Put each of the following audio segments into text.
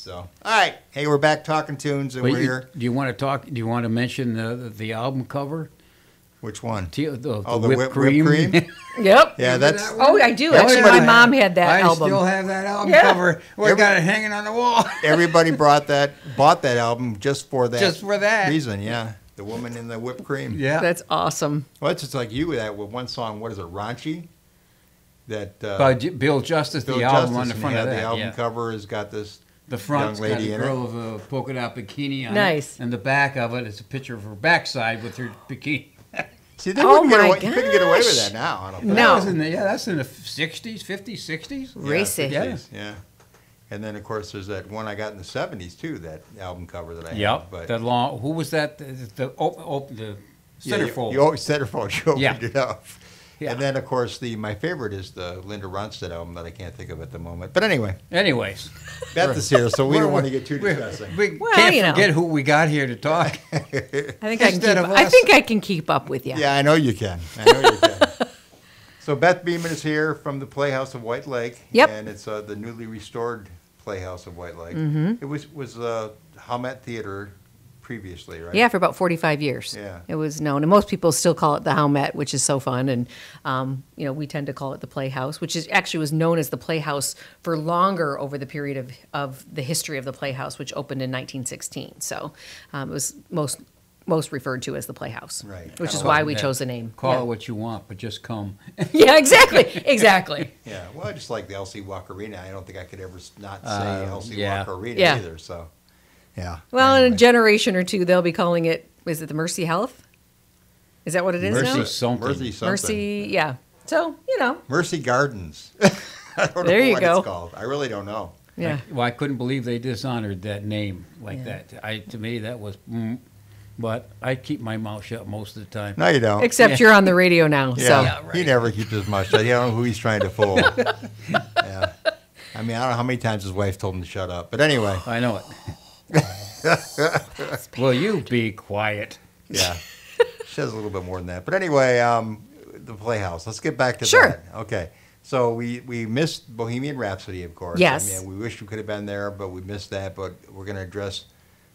So, all right. Hey, we're back talking tunes, and Wait, we're you- here. do you want to talk? Do you want to mention the the, the album cover? Which one? T- the, the Oh, the whipped, whip- whipped cream. cream? Yep. Yeah, that's Oh, I do. Actually, what my mom had that I album. still have that album Yeah. cover. We Every- got it hanging on the wall. everybody brought that, bought that album just for that, Just for that. reason. Yeah, the woman in the whipped cream. yeah. That's awesome. Well, it's just like you with that with one song. What is it, Raunchy? That uh, By Bill Justis, Bill the album Justis, on the and front he of had that. the album yeah. cover has got this. The front young got lady a in it. girl with a polka dot bikini on Nice. it, and the back of it is a picture of her backside with her bikini. See, they Oh wouldn't get my away, you couldn't get away with that now. I don't think. No. That was in the, yeah, that's in the '60s, '50s, '60s. Yeah, Racy. 60s, yeah. And then of course there's that one I got in the '70s too. That album cover that I Yep. have. But the long. Who was that? The, the, op, op, the yeah, centerfold. You, you always centerfold. You opened Yeah. it up. Yeah. And then of course the my favorite is the Linda Ronstadt album that I can't think of at the moment. But anyway, Anyways, Beth is here, so we don't want to get too we- discussing. We Well, can't you know. forget who we got here to talk. I think I can keep. of I think I can keep up with you. Yeah, I know you can. I know you can. so Beth Beaman is here from the Playhouse of White Lake. Yep. And it's uh, the newly restored Playhouse of White Lake. Mm-hmm. It was was uh, Howmet Theater previously, right? Yeah, for about 45 years. Yeah. It was known. And most people still call it the Howmet, which is so fun. And, um, you know, we tend to call it the Playhouse, which is actually was known as the Playhouse for longer over the period of, of the history of the Playhouse, which opened in 1916. So um, it was most most referred to as the Playhouse. Right. Which is Kinda why we that. chose the name. Call yeah. it what you want, but just come. yeah, exactly. Exactly. Yeah. Well, I just like the LC Walk Arena. I don't think I could ever not say Uh, LC yeah. Walk Arena Yeah. either. So, yeah. Well, in a generation or two, they'll be calling it, is it the Mercy Health? Is that what it is Mercy now? something. Mercy something. Mercy, yeah. So, you know, Mercy Gardens. I don't There know you what go. it's called. I really don't know. yeah. Well, I couldn't believe they dishonored that name like Yeah. that. I to me that was. Mm, but I keep my mouth shut most of the time. No, you don't. Except Yeah. you're on the radio now, Yeah, so. Yeah, right. he never keeps his mouth shut. He don't know who he's trying to fool. yeah. I mean, I don't know how many times his wife told him to shut up. But anyway, I know it. Will you be quiet? yeah. She has a little bit more than that. But anyway, um, the Playhouse. Let's get back to Sure. that. Okay. So we, we missed Bohemian Rhapsody, of course. Yes. I mean, we wish we could have been there, but we missed that. But we're going to address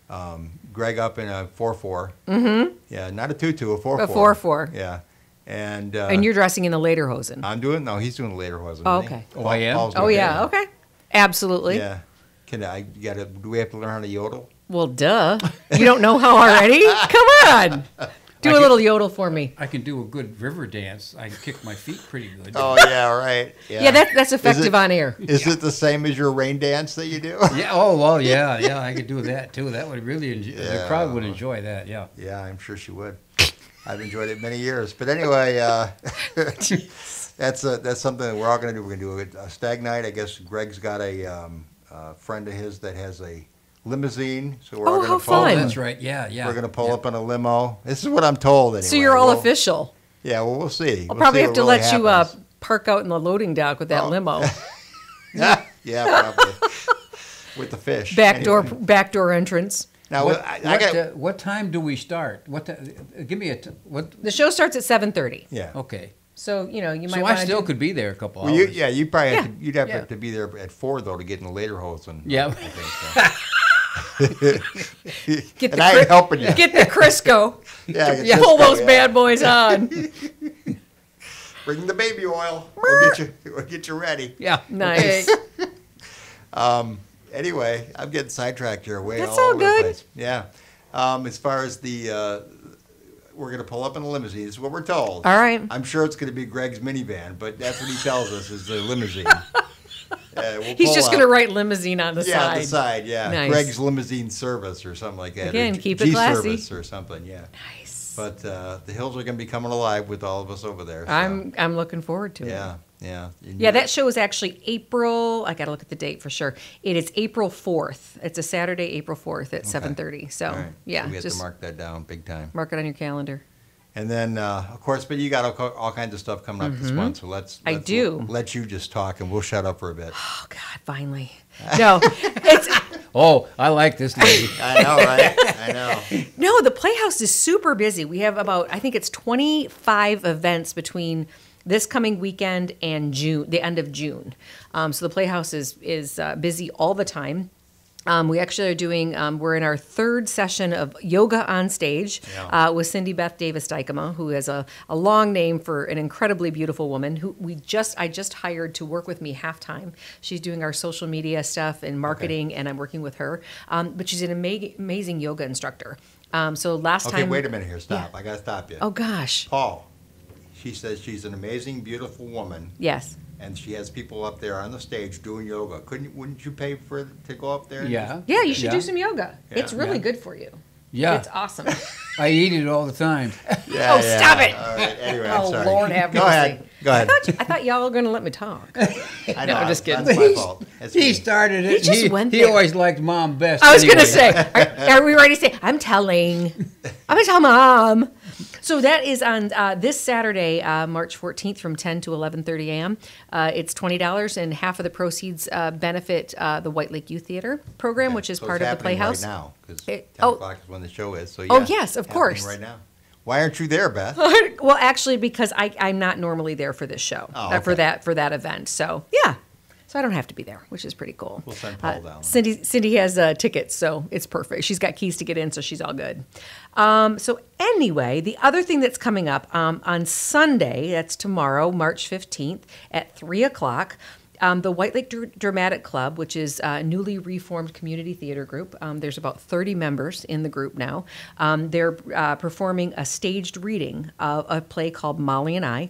um, Greg up in a 4 4. Mm-hmm. Yeah, not a 2 2, a 4 4. A 4. 4-4. Yeah. And, uh, And you're dressing in the lederhosen. I'm doing, no, he's doing the later, wasn't Oh, he? okay. Oh, I am? Paul's oh, yeah. it. Okay. Absolutely. Yeah. Can I, you gotta, do we have to learn how to yodel? Well, duh. You don't know how already? Come on. Do I a can- little yodel for me. I can do a good river dance. I can kick my feet pretty good. Oh, yeah, right. Yeah, that, that's effective it- on air. Is it the same as your rain dance that you do? Yeah. Oh well. Yeah. Yeah. I could do that too. That would really. Enjoy, Yeah. The crowd would enjoy that. Yeah. yeah, I'm sure she would. I've enjoyed it many years. But anyway, uh, that's a, that's something that we're all going to do. We're going to do a, a stag night. I guess Greg's got a um, uh, friend of his that has a limousine, so we're Oh, all how going to pull. Oh, fun. that's right. Yeah. Yeah. We're going to pull yeah. up in a limo. This is what I'm told. Anyway. So you're all We'll- official. Yeah, well, we'll see. I'll We'll probably see have to really let you uh, park out in the loading dock with that Oh. limo. yeah, Yeah. probably. With the fish. Back door, Anyway. back door entrance. Now, What, I, I what, got. uh, what time do we start? What? ti- uh, give me a. T- what? The show starts at 7:30. yeah. Okay. So, you know, you might So I still do- could be there a couple Well, you, hours. yeah, you probably have to, you'd have Yeah. to be there at four though to get in the lederhosen. Yeah. I think, so. Get and the I cri- ain't helping you. Get the Crisco. yeah, get Yeah, pull those yeah. bad boys on. Bring the baby oil. We'll get you. We'll get you ready. Yeah. Nice. Um, anyway, I'm getting sidetracked here. Way That's all, all over the good. place. Yeah. Um, as far as the, uh, we're going to pull up in a limousine. This is what we're told. All right. I'm sure it's going to be Greg's minivan, but that's what he tells us is the limousine. Uh, we'll He's just going to write limousine on the side. yeah, side. the side, yeah. Nice. Greg's limousine service or something like that. Again, G- keep it classy. G-service or something, yeah. Nice. But uh, the hills are going to be coming alive with all of us over there. so, I'm I'm looking forward to it. Yeah, yeah. Yeah, that show is actually April. I got to look at the date for sure. It is April 4th. It's a Saturday, April 4th at 7:30. So, all right. yeah, So we have to mark that down big time. mark it on your calendar. And then, uh, of course, but you got all, all kinds of stuff coming up this month. So let's. Mm-hmm. I let's do. Let you just talk, and we'll shut up for a bit. Oh God, finally. No, it's Oh, I like this lady. I know, right? I know. no. The Playhouse is super busy. We have about I think it's 25 events between this coming weekend and June, the end of June. Um, so the Playhouse is is uh, busy all the time. Um, we actually are doing, um, we're in our third session of Yoga on Stage Yeah. uh, with Cindy Beth Davis Dykema, who has a, a long name for an incredibly beautiful woman who we just, I just hired to work with me half time. She's doing our social media stuff and marketing, and I'm working with her. Um, but she's an ama- amazing yoga instructor. Um, so last Okay, time. wait a minute here. Stop. I gotta stop you. Oh, gosh. Paul, she says she's an amazing, beautiful woman, Yes. And she has people up there on the stage doing yoga. Couldn't, wouldn't you pay for to go up there? and Yeah. Yeah, you should Yeah. do some yoga. It's really Yeah. good for you. Yeah, It's awesome. I eat it all the time. Yeah, Oh, stop it. All right. Anyway, I'm oh, sorry. Lord have Go mercy. ahead. Go ahead. I thought, you- I thought y'all were going to let me talk. I know. I'm just kidding. That's my fault. That's he me. started it. He just went he there. always liked mom best. I was going to say, are, are we ready to say, I'm telling. I'm going to tell mom. So that is on uh, this Saturday, uh, March 14th from 10 to 11.30 a.m. Uh, it's $20 and half of the proceeds uh, benefit uh, the White Lake Youth Theater program, which is So part of the Playhouse. Right now, because 10 oh. o'clock is when the show is. So Oh, yes, of course. Right now. Why aren't you there, Beth? well, actually, because I, I'm not normally there for this show, Oh, uh, for that for that event. So yeah, so I don't have to be there, which is pretty cool. We'll send Paul Uh, down. Cindy Cindy has uh, tickets, so it's perfect. She's got keys to get in, so she's all good. Um, so anyway, the other thing that's coming up um, on Sunday, that's tomorrow, March 15th at three o'clock. Um, the White Lake Dr- Dramatic Club, which is a newly reformed community theater group, um, there's about 30 members in the group now. Um, they're uh, performing a staged reading of a play called Molly and I.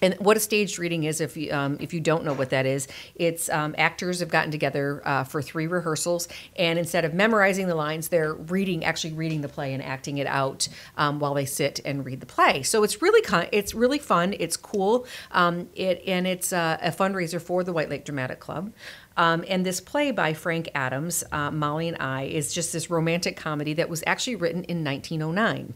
And what a staged reading is, if you um, if you don't know what that is, it's um, actors have gotten together uh, for three rehearsals, and instead of memorizing the lines, they're reading, actually reading the play and acting it out um, while they sit and read the play. So it's really con- it's really fun. It's cool. Um, it and it's uh, a fundraiser for the White Lake Dramatic Club. Um, and this play by Frank Adams, uh, Molly and I, is just this romantic comedy that was actually written in 1909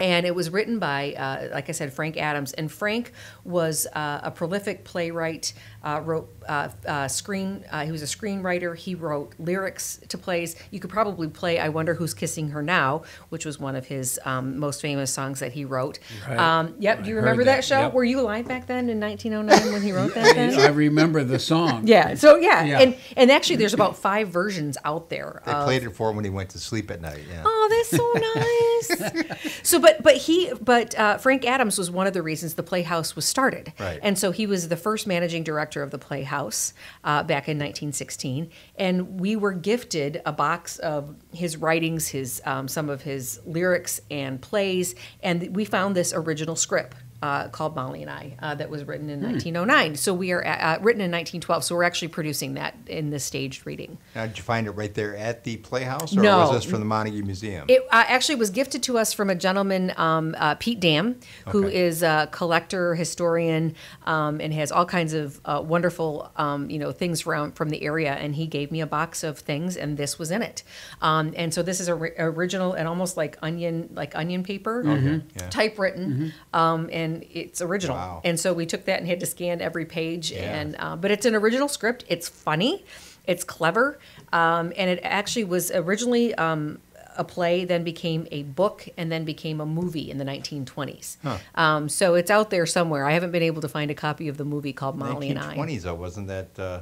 and it was written by, uh, like I said, Frank Adams. And Frank was uh, a prolific playwright. Uh, wrote uh, uh, screen. Uh, he was a screenwriter. He wrote lyrics to plays. You could probably play "I Wonder Who's Kissing Her Now," which was one of his um, most famous songs that he wrote. Right. Um, yep. Do you remember that, that, show? yep. Were you alive back then in 1909 when he wrote that? Then? I remember the song. Yeah. So yeah, Yeah. and and actually, there's about five versions out there. They of- played it for him when he went to sleep at night. Yeah. Oh, that's so nice. so, but but he but uh, Frank Adams was one of the reasons the Playhouse was started, Right. and so he was the first managing director of the Playhouse uh, back in 1916, and we were gifted a box of his writings, his um, some of his lyrics and plays, and we found this original script. Uh, called Molly and I, uh, that was written in 1909. So we are uh, written in 1912. So we're actually producing that in this staged reading. Now, did you find it right there at the Playhouse, or No. was this from the Montague Museum? It uh, actually was gifted to us from a gentleman, um, uh, Pete Dam, who Okay. is a collector, historian, um, and has all kinds of uh, wonderful, um, you know, things from from the area. And he gave me a box of things, and this was in it. Um, and so this is original and almost like onion, like onion paper, yeah. typewritten, um, and it's original. Wow. And so we took that and had to scan every page. Yeah. And uh, but it's an original script. It's funny, it's clever, um, and it actually was originally. Um, a play then became a book and then became a movie in the 1920s. Um, so it's out there somewhere. I haven't been able to find a copy of the movie called Molly and I. 1920s, though, wasn't that? Uh,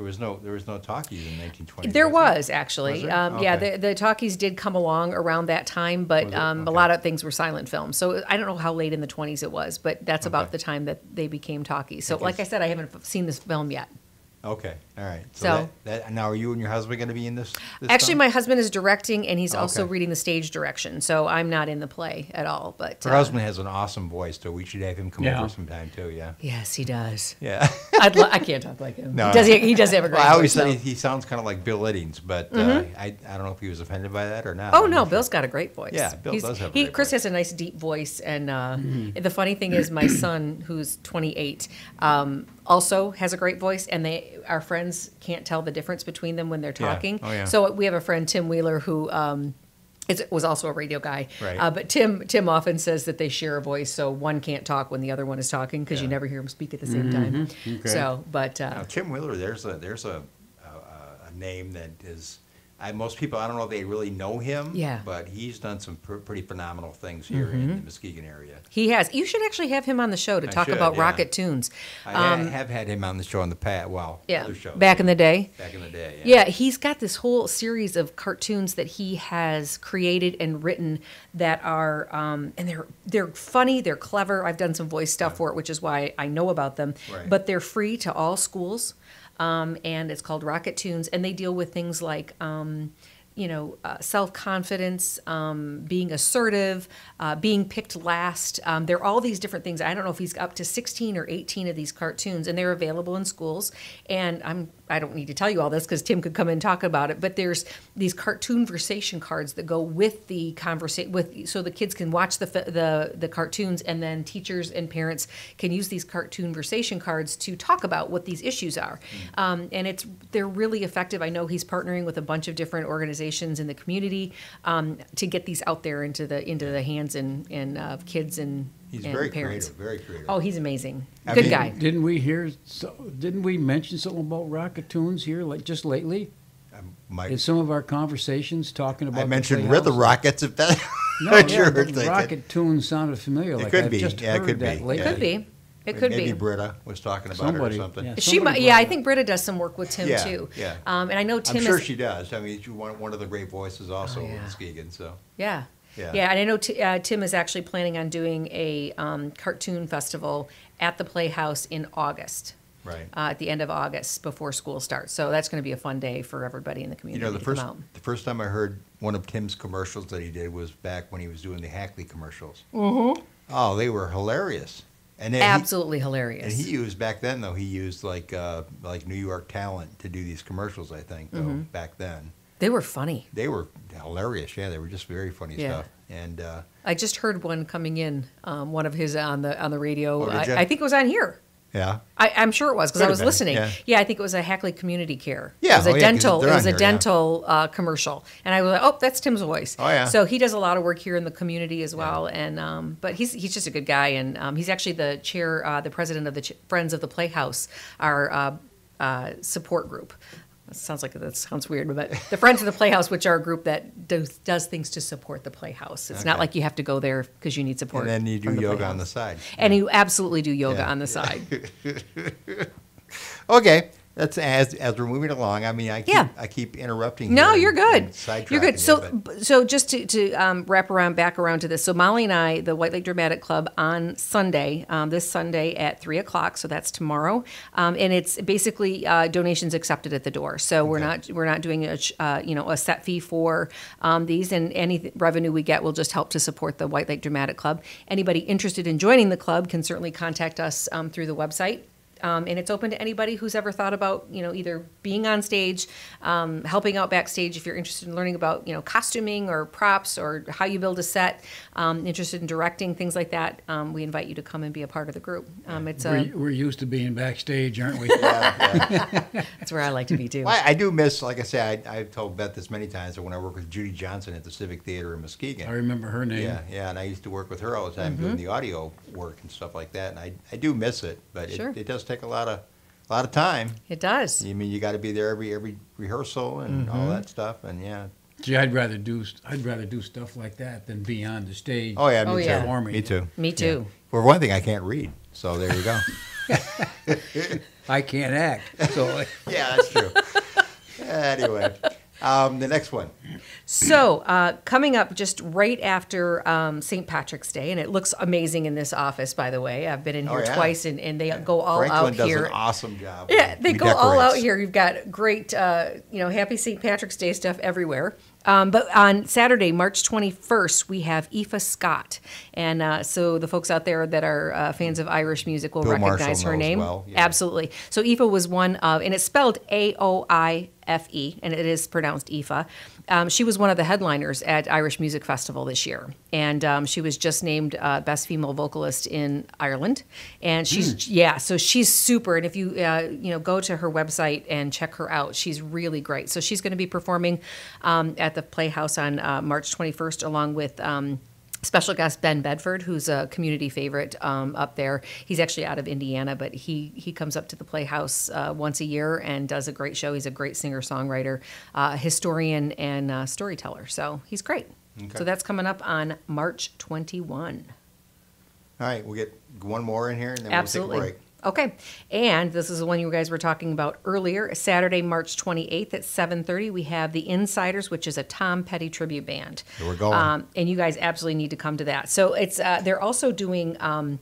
there was no there was no talkies in 1920s. There was actually, Was there? um, yeah. The, the talkies did come along around that time, but um, a lot of things were silent films. So I don't know how late in the twenties it was, but that's about the time that they became talkies. So, like I said, I haven't seen this film yet. Okay, all right. So, So- that, that, now, are you and your husband going to be in this? this Actually, film? my husband is directing, and he's also reading the stage direction. So I'm not in the play at all. But her uh, husband has an awesome voice, so we should have him come Yeah. over sometime too. Yeah. yes, he does. Yeah. I'd lo- I can't talk like him. No, he does. He, he does have a great Well, I always voice, say though. Mm-hmm. he sounds kind of like Bill Eddings, but uh, I I don't know if he was offended by that or not. Oh I'm no, not sure. Bill's got a great voice. Yeah, Bill does have a he, great Chris voice. has a nice deep voice, and uh, the funny thing is, my son, who's 28, um, also has a great voice, and they our friends can't tell the difference between them when they're Yeah. talking. Oh, yeah. So we have a friend Tim Wheeler who. Um, is, was also a radio guy, Right. uh, but Tim Tim often says that they share a voice, so one can't talk when the other one is talking because you never hear them speak at the same time. Okay. So, but uh, Now, Tim Wheeler, there's a there's a, a, a name that is I, most people, I don't know if they really know him. Yeah. Mm-hmm. But he's done some pr- pretty phenomenal things here in the Muskegon area. He has. You should actually have him on the show to I talk should, about yeah. Rocket Tunes. I ha- Um, have had him on the show in the past. Well, yeah, other shows. back in the day. Back in the day. Yeah, he's got this whole series of cartoons that he has created and written that are, um, and they're they're funny, they're clever. I've done some voice stuff for it, which is why I know about them. Right. But they're free to all schools, um, and it's called Rocket Tunes, and they deal with things like. Um, you know, uh, self confidence, um, being assertive, uh, being picked last. Um, there are all these different things. I don't know if he's up to 16 or 18 of these cartoons, and they're available in schools. And I'm I don't need to tell you all this because Tim could come and talk about it. But there's these cartoon versation cards that go with the conversation with, so the kids can watch the the the cartoons, and then teachers and parents can use these cartoon versation cards to talk about what these issues are. Um, and it's they're really effective. I know he's partnering with a bunch of different organizations in the community um, to get these out there into the into the hands and and uh, kids and He's and very parents. creative. Very creative. Oh, he's amazing. I Good mean- guy. Didn't we hear, so, didn't we mention something about Rocket Tunes here, like, just lately? Um, my, In some of our conversations, talking about I mentioned Playhouse? Rhythm Rockets. If that, No, yeah, sure but. Rocket Tunes sounded familiar, It like could I've be. just Yeah, it heard could that be. lately. Yeah. Could be. It could Maybe be. Britta was talking about Somebody, it or something. yeah. She might, yeah, I think Britta does some work with Tim Yeah, too. yeah. Um, and I know Tim I'm sure is, she does. I mean, she's one, one of the great voices also Oh, in yeah. Muskegon. So yeah. Yeah. Yeah, and I know t- uh, Tim is actually planning on doing a um, cartoon festival at the Playhouse in August, right. uh, at the end of August before school starts. So that's going to be a fun day for everybody in the community. You community know, the to first come out. the first time I heard one of Tim's commercials that he did was back when he was doing the Hackley commercials. Mm-hmm. Oh, they were hilarious. And then he- Absolutely and hilarious. he used back then though he used like uh, like New York talent to do these commercials. I think though Mm-hmm. back then they were funny. they were hilarious. Yeah, they were just very funny Yeah. stuff. And uh, I just heard one coming in, um, one of his on the on the radio. Oh. I, I think it was on here. Yeah, I, I'm sure it was because I was listening. yeah. I think it was a Hackley Community Care. Yeah, it was a oh, yeah, dental. It was a yeah. dental uh, commercial, and I was like, oh, that's Tim's voice. Oh, yeah. So he does a lot of work here in the community as well, and um, but he's he's just a good guy, and um, he's actually the chair, uh, the president of the Ch- Friends of the Playhouse, our uh, uh, support group. That sounds like that sounds weird, but the Friends of the Playhouse, which are a group that does, does things to support the Playhouse. It's not like you have to go there because you need support. and then you do the yoga on the side. And you absolutely do yoga Yeah. on the side. Okay, that's as as we're moving along. I mean, I keep, Yeah. I keep interrupting. No, you're good. You're good. So, but- so just to, to um, wrap around back around to this. So Molly and I, the White Lake Dramatic Club, on Sunday, um, this Sunday at three o'clock. So that's tomorrow, um, and it's basically uh, donations accepted at the door. So we're not we're not doing a uh, you know a set fee for um, these, and any revenue we get will just help to support the White Lake Dramatic Club. Anybody interested in joining the club can certainly contact us um, through the website. Um, and it's open to anybody who's ever thought about, you know, either being on stage, um, helping out backstage. If you're interested in learning about, you know, costuming or props or how you build a set, um, interested in directing things like that, um, we invite you to come and be a part of the group. Um, it's a, We're, we're used to being backstage, aren't we? that's where I like to be too. Well, I, I do miss, like I say, I, I've told Beth this many times that when I worked with Judy Johnson at the Civic Theater in Muskegon. I remember her name. Yeah, yeah, and I used to work with her all the time doing the audio work and stuff like that, and I, I do miss it, but Mm-hmm. Sure. it, it does take a lot of, a lot of time. It does. I mean, you got to be there every every rehearsal and all Mm-hmm. that stuff, and yeah. Gee, I'd rather do I'd rather do stuff like that than be on the stage. Oh yeah, me Oh, too. yeah. Me too. Me too. For one thing, I can't read, so there you go. I can't act. So yeah, that's true. anyway, um, the next one. So, uh, coming up just right after um, St. Patrick's Day, and it looks amazing in this office, by the way. I've been in Oh, here yeah. twice, and, and they go all Franklin out does here. an awesome job. Yeah, they He go all out here. You've got great, uh, you know, happy St. Patrick's Day stuff everywhere. Um, but on Saturday, March 21st, we have Aoife Scott. And uh, so the folks out there that are uh, fans of Irish music will Bill recognize Marshall her name. well, yeah. Absolutely. So Aoife was one of, and it's spelled A O I F E, and it is pronounced Aoife. Um, she was one of the headliners at Irish Music Festival this year. And um, she was just named uh, Best Female Vocalist in Ireland. And she's, yeah, so she's super. And if you, uh, you know, go to her website and check her out, she's really great. So she's going to be performing um, at the Playhouse on uh, March 21st along with. Special guest Ben Bedford, who's a community favorite um, up there. He's actually out of Indiana, but he he comes up to the Playhouse uh, once a year and does a great show. He's a great singer songwriter, uh, historian, and uh, storyteller. So he's great. Okay. So that's coming up on March 21. All right, we'll get one more in here and then Absolutely. we'll take a break. Okay, and this is the one you guys were talking about earlier. Saturday, March 28th at 7:30, we have the Insiders, which is a Tom Petty tribute band. Here we're going. Um, and you guys absolutely need to come to that. So it's uh, they're also doing. Um,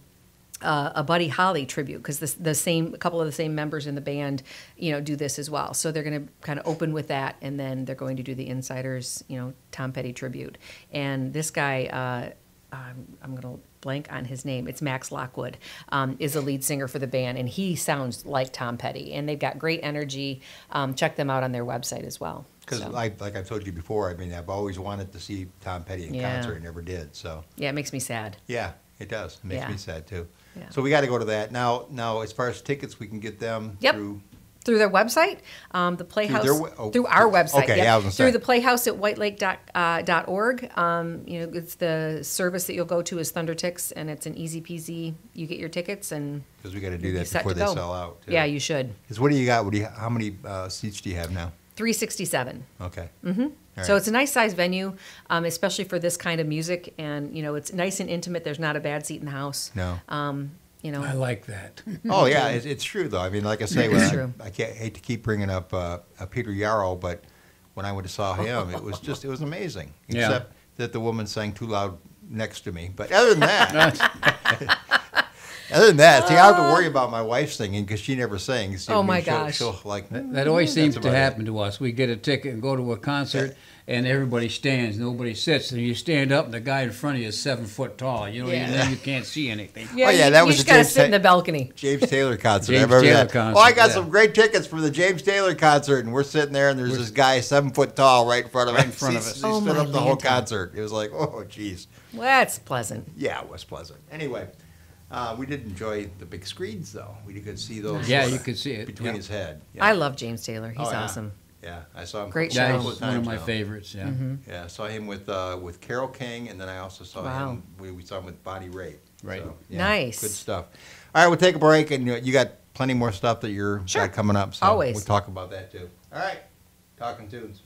uh, a Buddy Holly tribute because the, the same a couple of the same members in the band, you know, do this as well. So they're going to kind of open with that, and then they're going to do the Insiders, you know, Tom Petty tribute. And this guy, uh, um, I'm going to blank on his name. It's Max Lockwood, um, is the lead singer for the band, and he sounds like Tom Petty. And they've got great energy. Um, check them out on their website as well. Because So, like, like I've told you before, I mean, I've always wanted to see Tom Petty in Yeah. concert, and never did, so. yeah, it makes me sad. Yeah, it does. It makes Yeah. me sad too. Yeah. So we got to go to that now. Now, as far as tickets, we can get them Yep. through. Through their website, um, the Playhouse, their oh, through our website. okay, yeah, I was through say. the Playhouse at whitelake dot, uh, org. Um, you know, it's the service that you'll go to is Thundertix, and it's an easy peasy. You get your tickets, and Because we got to do that before they go. sell out. too. Yeah, you should. Because what do you got? What do you? How many uh, seats do you have now? 367. Okay. Mm-hmm. So it's a nice size venue, um, especially for this kind of music, and you know, it's nice and intimate. There's not a bad seat in the house. no. Um, you know, I like that. Oh yeah, it's, it's true though. I mean, like I say, when I. I can't hate to keep bringing up uh, uh, Peter Yarrow, but when I went to saw him, it was just it was amazing. Yeah. Except that the woman sang too loud next to me. But other than that, other than that, see, I have to worry about my wife singing because she never sings. Oh, my she'll- gosh. she'll, like That always "Mm, seems to about it." happen to us. We get a ticket and go to a concert, and everybody stands, nobody sits, and you stand up, and the guy in front of you is seven foot tall. You know, Yeah. and then you can't see anything. yeah, Oh, yeah, you, that you was just the gotta James sit in the balcony. James Taylor concert. James I remember Taylor that. concert, oh, I got yeah. some great tickets for the James Taylor concert, and we're sitting there, and there's this guy seven foot tall right in front of Right us. in front of He- us. He Oh, stood up the whole lantern. concert. It was like, oh, jeez. Well, that's pleasant. Yeah, it was pleasant. Anyway, uh, we did enjoy the big screens, though. We could see those. Yeah, uh, you could see it, between yeah. his head. Yeah. I love James Taylor. He's Oh, yeah. awesome. Yeah, I saw him. Great show. That couple is of one of my now. favorites. Yeah. Mm-hmm. Yeah, I saw him with uh, with Carole King, and then I also saw Wow. him. We, we saw him with Bonnie Raitt. Right. So, yeah, Nice. Good stuff. All right, we'll take a break, and you, you got plenty more stuff that you're Sure. got coming up. So Always. We'll talk about that too. All right, talking tunes.